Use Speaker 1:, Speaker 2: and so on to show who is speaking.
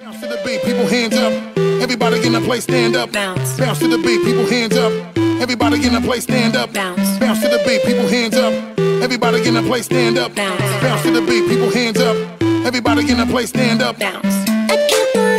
Speaker 1: Bounce to the beat, people hands up. Everybody in the place stand up.
Speaker 2: Bounce.
Speaker 1: Bounce to the beat, people hands up. Everybody in the place stand up.
Speaker 2: Bounce.
Speaker 1: Bounce to the beat, people hands up. Everybody in the place stand up.
Speaker 2: Bounce.
Speaker 1: Bounce to the beat, people hands up. Everybody in the place stand up.
Speaker 2: Bounce.